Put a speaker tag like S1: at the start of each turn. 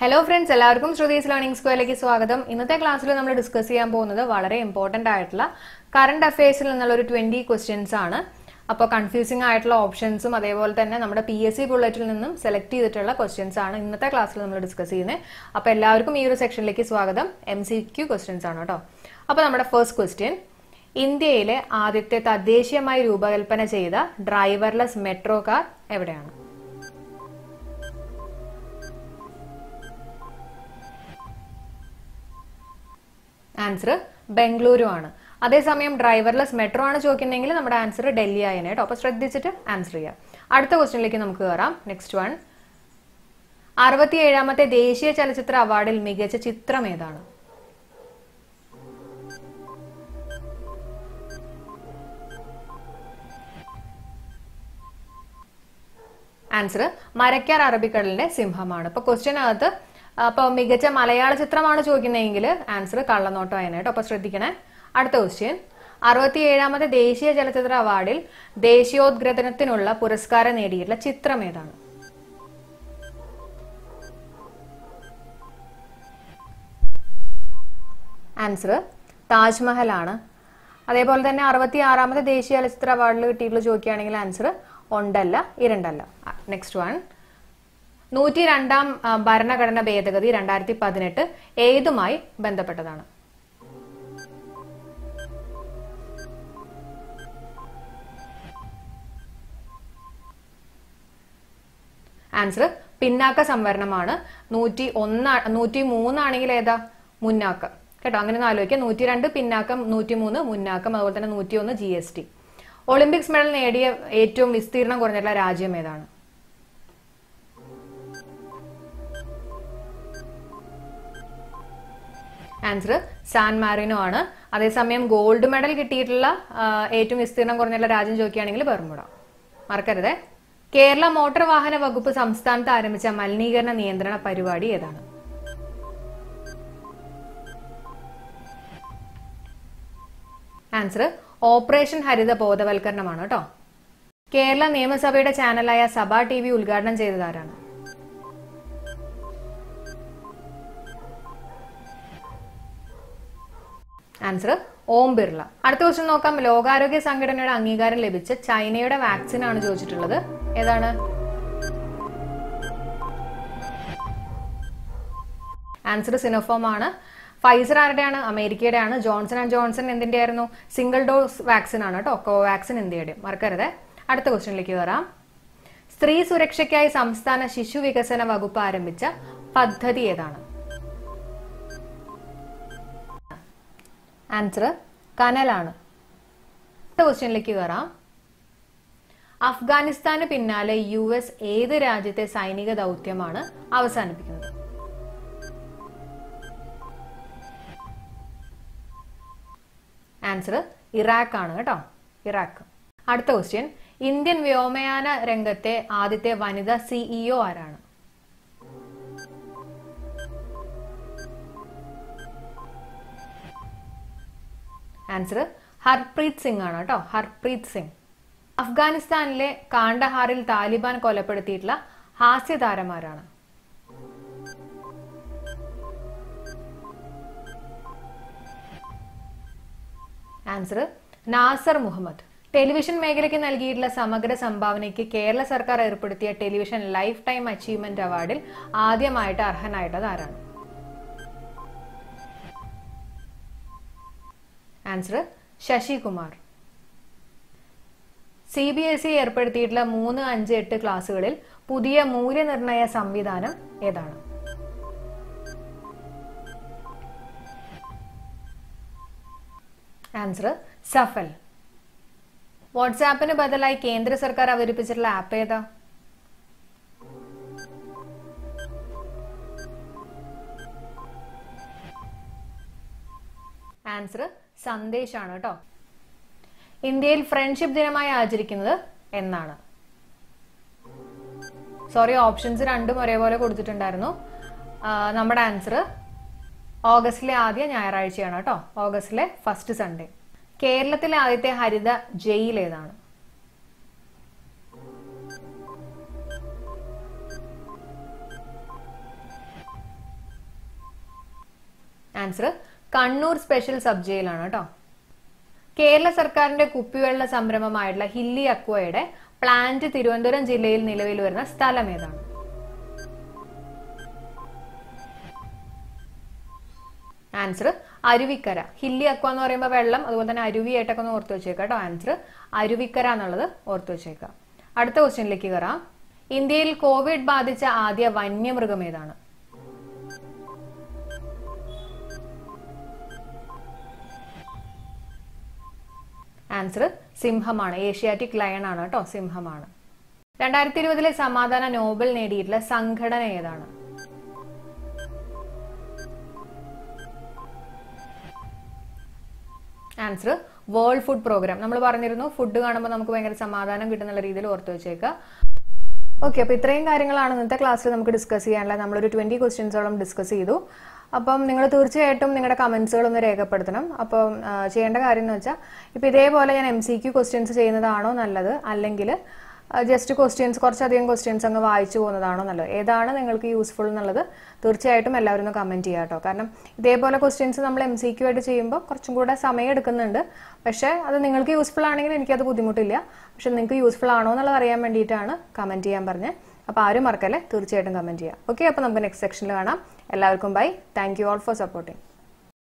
S1: Hello friends എല്ലാവർക്കും Shruthi's learning സ്ക്വയറിലേക്ക് സ്വാഗതം. ഇന്നത്തെ ക്ലാസ്സിൽ നമ്മൾ ഡിസ്കസ് ചെയ്യാൻ പോകുന്നത് വളരെ ഇമ്പോർട്ടന്റ് ആയിട്ടുള്ള കറണ്ട് അഫയേഴ്സിൽ നിന്നുള്ള ഒരു ട്വന്റി ക്വസ്റ്റ്യൻസ് ആണ്. അപ്പോൾ കൺഫ്യൂസിംഗ് ആയിട്ടുള്ള ഓപ്ഷൻസും അതേപോലെ തന്നെ നമ്മുടെ പി എസ് സി ബുള്ളറ്റിൽ നിന്നും സെലക്ട് ചെയ്തിട്ടുള്ള ക്വസ്റ്റ്യൻസ് ആണ് ഇന്നത്തെ ക്ലാസ്സിൽ നമ്മൾ ഡിസ്കസ് ചെയ്യുന്നത്. അപ്പോൾ എല്ലാവർക്കും ഈ ഒരു സെക്ഷനിലേക്ക് സ്വാഗതം. എം സി ക്യു ക്വസ്റ്റ്യൻസ് ആണ് കേട്ടോ അപ്പോൾ നമ്മുടെ ഫസ്റ്റ് ക്വസ്റ്റ്യൻ ഇന്ത്യയിലെ ആദ്യത്തെ തദ്ദേശീയമായി രൂപകൽപ്പന ചെയ്ത ഡ്രൈവർലെസ് മെട്രോ കാർ എവിടെയാണ്? ആൻസർ ബംഗളൂരു ആണ് അതേസമയം ഡ്രൈവർലെസ് മെട്രോ ആണ് ചോദിക്കുന്നതെങ്കിൽ നമ്മുടെ ആൻസർ ഡൽഹി ആയേനെ കേട്ടോ. അപ്പൊ ശ്രദ്ധിച്ചിട്ട് ആൻസർ ചെയ്യാം. അടുത്ത ക്വസ്റ്റ്യനിലേക്ക് നമുക്ക് കയറാം നെക്സ്റ്റ് വൺ അറുപത്തിയേഴാമത്തെ ദേശീയ ചലച്ചിത്ര അവാർഡിൽ മികച്ച ചിത്രം ഏതാണ്? ആൻസർ മരക്കാർ അറബിക്കടലിന്റെ സിംഹമാണ്. ഇപ്പൊ ക്വസ്റ്റ്യൻ അകത്ത് അപ്പൊ മികച്ച മലയാള ചിത്രമാണ് ചോദിക്കുന്നതെങ്കിൽ ആൻസർ കള്ളനോട്ടം കേട്ടോ. അപ്പൊ ശ്രദ്ധിക്കണേ. അടുത്ത ക്വസ്റ്റ്യൻ അറുപത്തിയേഴാമത്തെ ദേശീയ ചലച്ചിത്ര അവാർഡിൽ ദേശീയോദ്ഗ്രഥനത്തിനുള്ള പുരസ്കാരം നേടിയിട്ടുള്ള ചിത്രം ഏതാണ്? ആൻസർ താജ്മഹൽ ആണ്. അതേപോലെ തന്നെ അറുപത്തി ആറാമത്തെ ദേശീയ ചലച്ചിത്ര അവാർഡിൽ കിട്ടിയിട്ടുള്ള ചോദിക്കുകയാണെങ്കിൽ ആൻസർ ഒണ്ടല്ല ഇരണ്ടല്ല. നെക്സ്റ്റ് വൺ നൂറ്റി രണ്ടാം ഭരണഘടന ഭേദഗതി രണ്ടായിരത്തി പതിനെട്ട് ഏതുമായി ബന്ധപ്പെട്ടതാണ്? ആൻസർ പിന്നാക്ക സംവരണമാണ്. നൂറ്റി ഒന്ന് നൂറ്റി മൂന്നാണെങ്കിൽ ഏതാ? മുന്നാക്കം. കേട്ടോ അങ്ങനെ ഒന്ന് ആലോചിക്കുക നൂറ്റി രണ്ട് പിന്നാക്കം നൂറ്റി മൂന്ന് മുന്നാക്കം അതുപോലെ തന്നെ നൂറ്റി ഒന്ന് G S T. Olympics medal നേടിയ ഏറ്റവും വിസ്തീർണം കുറഞ്ഞിട്ടുള്ള രാജ്യം ഏതാണ്? ആൻസർ സാൻ മാറിനോ ആണ്. അതേസമയം ഗോൾഡ് മെഡൽ കിട്ടിയിട്ടുള്ള ഏറ്റവും വിസ്തീർണം കുറഞ്ഞുള്ള രാജ്യം ചോദിക്കുകയാണെങ്കിൽ ബർമുഡ. മറക്കരുതേ. കേരള മോട്ടോർ വാഹന വകുപ്പ് സംസ്ഥാനത്ത് ആരംഭിച്ച മലിനീകരണ നിയന്ത്രണ പരിപാടി ഏതാണ്? ആൻസർ ഓപ്പറേഷൻ ഹരിത ബോധവൽക്കരണമാണ് കേട്ടോ. കേരള നിയമസഭയുടെ ചാനലായ സഭ ടി വി ഉദ്ഘാടനം ചെയ്തതാരാണ് ആൻസർ ഓം ബിർള. അടുത്ത ക്വസ്റ്റ്യൻ നോക്കാം. ലോകാരോഗ്യ സംഘടനയുടെ അംഗീകാരം ലഭിച്ച ചൈനയുടെ വാക്സിൻ ആണ് ചോദിച്ചിട്ടുള്ളത്. ഏതാണ്? ആൻസർ സിനോഫോം ആണ്. ഫൈസർ ആരുടെയാണ്? അമേരിക്കയുടെ ആണ് ജോൺസൺ ആൻഡ് ജോൺസൺ എന്തിന്റെ ആയിരുന്നു സിംഗിൾ ഡോസ് വാക്സിൻ ആണ് കേട്ടോ. കോവാക്സിൻ ഇന്ത്യയുടെ മറക്കരുത്. അടുത്ത ക്വസ്റ്റ്യനിലേക്ക് വരാം. സ്ത്രീ സുരക്ഷയ്ക്കായി സംസ്ഥാന ശിശു വികസന വകുപ്പ് ആരംഭിച്ച പദ്ധതി ഏതാണ്? ആൻസർ കനലാണ്. അടുത്ത ക്വസ്റ്റ്യനിലേക്ക് കയറാം അഫ്ഗാനിസ്ഥാന് പിന്നാലെ യു എസ് ഏത് രാജ്യത്തെ സൈനിക ദൗത്യമാണ് അവസാനിപ്പിക്കുന്നത്? ആൻസർ ഇറാഖ് ആണ് കേട്ടോ. ഇറാഖ്. അടുത്ത ക്വസ്റ്റ്യൻ ഇന്ത്യൻ വ്യോമയാന രംഗത്തെ ആദ്യത്തെ വനിതാ സിഇഒ ആരാണ്? ആൻസർ ഹർപ്രീത് സിംഗ് ആണ് കേട്ടോ. ഹർപ്രീത് സിംഗ്. അഫ്ഗാനിസ്ഥാനിലെ കാണ്ടഹാറിൽ താലിബാൻ കൊലപ്പെടുത്തിയിട്ടുള്ള ഹാസ്യതാരമാരാണ് ആൻസർ നാസർ മുഹമ്മദ്. ടെലിവിഷൻ മേഖലയ്ക്ക് നൽകിയിട്ടുള്ള സമഗ്ര സംഭാവനയ്ക്ക് കേരള സർക്കാർ ഏർപ്പെടുത്തിയ ടെലിവിഷൻ ലൈഫ് ടൈം അച്ചീവ്മെന്റ് അവാർഡിൽ ആദ്യമായിട്ട് അർഹനായിട്ടത് ആരാണ്? Answer Sasikumar. C B S E ഏർപ്പെടുത്തിയിട്ടുള്ള മൂന്ന് അഞ്ച് എട്ട് ക്ലാസ്സുകളിൽ പുതിയ മൂല്യനിർണയ സംവിധാനം ഏതാണ്? ആൻസർ സഫൽ. വാട്സാപ്പിന് ബദലായി കേന്ദ്ര സർക്കാർ അവതരിപ്പിച്ചിട്ടുള്ള ആപ്പ് ഏതാ? ആൻസർ സന്ദേശാണ് കേട്ടോ. ഇന്ത്യയിൽ ഫ്രണ്ട്ഷിപ്പ് ദിനമായി ആചരിക്കുന്നത് എന്നാണ്. സോറി ഓപ്ഷൻസ് രണ്ടും ഒരേപോലെ കൊടുത്തിട്ടുണ്ടായിരുന്നു. നമ്മുടെ ആൻസർ ഓഗസ്റ്റിലെ ആദ്യ ഞായറാഴ്ചയാണ് കേട്ടോ. ഓഗസ്റ്റിലെ ഫസ്റ്റ് സൺഡേ കേരളത്തിലെ ആദ്യത്തെ ഹരിത ജയിൽ ഏതാണ്? ആൻസർ കണ്ണൂർ സ്പെഷ്യൽ സബ് ജയിലാണ് കേട്ടോ. കേരള സർക്കാരിന്റെ കുപ്പിവെള്ള സംരംഭമായിട്ടുള്ള ഹില്ലി അക്വയുടെ പ്ലാന്റ് തിരുവനന്തപുരം ജില്ലയിൽ നിലവിൽ വരുന്ന സ്ഥലം ഏതാണ്? ആൻസർ അരുവിക്കര. ഹില്ലി അക്വ എന്ന് പറയുമ്പോൾ വെള്ളം അതുപോലെ തന്നെ അരുവിയായിട്ടൊക്കെ ഒന്ന് ഓർത്ത് വെച്ചേക്കാം കേട്ടോ. ആൻസർ അരുവിക്കര എന്നുള്ളത് ഓർത്ത് വെച്ചേക്കാം. അടുത്ത ക്വസ്റ്റ്യനിലേക്ക് കയറാം ഇന്ത്യയിൽ കോവിഡ് ബാധിച്ച ആദ്യ വന്യമൃഗം ഏതാണ്? ആൻസർ സിംഹമാണ്. ഏഷ്യാറ്റിക് ലയൺ ആണ് കേട്ടോ സിംഹമാണ്. രണ്ടായിരത്തി ഇരുപതിലെ സമാധാന നോബൽ നേടിയിട്ടുള്ള സംഘടന ഏതാണ്? ആൻസർ വേൾഡ് ഫുഡ് പ്രോഗ്രാം നമ്മൾ പറഞ്ഞിരുന്നു ഫുഡ് കാണുമ്പോൾ നമുക്ക് ഭയങ്കര സമാധാനം കിട്ടുന്ന രീതിയിൽ ഓർത്തു വെച്ചേക്കുക ഓക്കെ അപ്പോൾ ഇത്രയും കാര്യങ്ങളാണ് ഇന്നത്തെ ക്ലാസ്സിൽ നമുക്ക് ഡിസ്കസ് ചെയ്യാനുള്ള നമ്മളൊരു ട്വന്റി ക്വസ്റ്റ്യൻസോളം ഡിസ്കസ് ചെയ്തു. അപ്പം നിങ്ങൾ തീർച്ചയായിട്ടും നിങ്ങളുടെ കമൻസുകൾ ഒന്ന് രേഖപ്പെടുത്തണം. അപ്പം ചെയ്യേണ്ട കാര്യം എന്ന് വെച്ചാൽ ഇപ്പോൾ ഇതേപോലെ ഞാൻ എം സി ക്യു ക്വസ്റ്റ്യൻസ് ചെയ്യുന്നതാണോ നല്ലത്? അല്ലെങ്കിൽ ജസ്റ്റ് ക്വസ്റ്റ്യൻസ് കുറച്ചധികം ക്വസ്റ്റ്യൻസ് അങ്ങ് വായിച്ചു പോകുന്നതാണോ നല്ലത്? ഏതാണ് നിങ്ങൾക്ക് യൂസ്ഫുൾ എന്നുള്ളത് തീർച്ചയായിട്ടും എല്ലാവരും ഒന്ന് കമന്റ് ചെയ്യുക കേട്ടോ. കാരണം ഇതേപോലെ ക്വസ്റ്റ്യൻസ് നമ്മൾ എം സി ക്യു ആയിട്ട് ചെയ്യുമ്പോൾ കുറച്ചും കൂടെ സമയം എടുക്കുന്നുണ്ട്. പക്ഷേ അത് നിങ്ങൾക്ക് യൂസ്ഫുൾ ആണെങ്കിൽ എനിക്കത് ബുദ്ധിമുട്ടില്ല. പക്ഷെ നിങ്ങൾക്ക് യൂസ്ഫുൾ ആണോ എന്നുള്ളത് അറിയാൻ വേണ്ടിയിട്ടാണ് കമന്റ് ചെയ്യാൻ പറഞ്ഞത്. അപ്പോൾ ആരും മറക്കല്ലേ? തീർച്ചയായിട്ടും കമന്റ് ചെയ്യുക ഓക്കെ അപ്പോൾ നമുക്ക് നെക്സ്റ്റ് സെക്ഷനിൽ കാണാം. എല്ലാവർക്കും bye thank you all for supporting